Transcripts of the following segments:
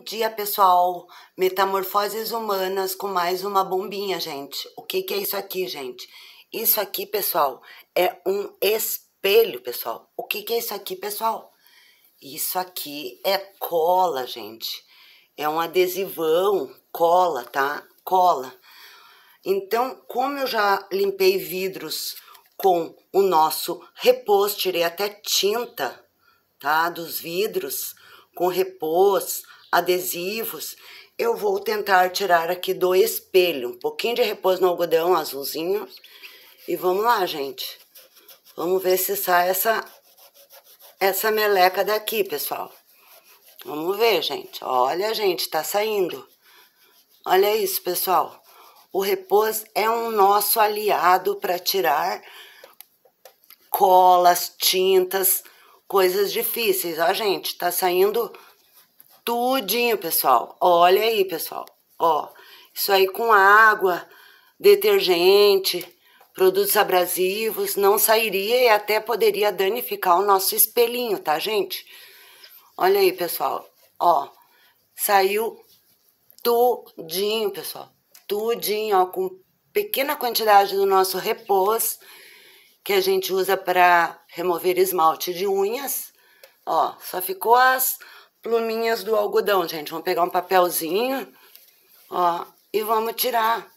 Bom dia, pessoal! Metamorfoses humanas com mais uma bombinha, gente. O que, que é isso aqui, gente? Isso aqui, pessoal, é um espelho, pessoal. O que, que é isso aqui, pessoal? Isso aqui é cola, gente. É um adesivão, cola, tá? Cola. Então, como eu já limpei vidros com o nosso repouso, tirei até tinta, tá? Dos vidros, com repouso, adesivos, eu vou tentar tirar aqui do espelho um pouquinho de repouso no algodão azulzinho. E vamos lá, gente. Vamos ver se sai essa, essa meleca daqui, pessoal. Vamos ver, gente. Olha, gente, tá saindo. Olha isso, pessoal. O repouso é um nosso aliado para tirar colas, tintas, coisas difíceis. Ó, gente, tá saindo tudinho, pessoal. Olha aí, pessoal. Ó, isso aí com água, detergente, produtos abrasivos, não sairia e até poderia danificar o nosso espelhinho, tá, gente? Olha aí, pessoal. Ó, saiu tudinho, pessoal. Tudinho, ó, com pequena quantidade do nosso repouso que a gente usa para remover esmalte de unhas. Ó, só ficou as pluminhas do algodão, gente. Vamos pegar um papelzinho, ó, e vamos tirar,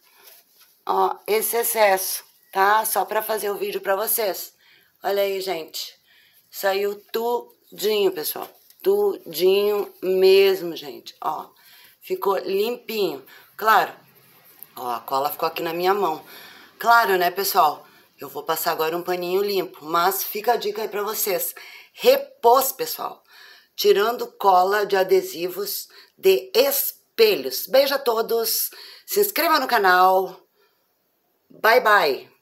ó, esse excesso, tá? Só para fazer o vídeo para vocês. Olha aí, gente. Saiu tudinho, pessoal. Tudinho mesmo, gente, ó. Ficou limpinho. Claro, ó, a cola ficou aqui na minha mão. Claro, né, pessoal? Eu vou passar agora um paninho limpo, mas fica a dica aí para vocês. Repôs, pessoal tirando cola de adesivos de espelhos. Beijo a todos, se inscreva no canal. Bye, bye.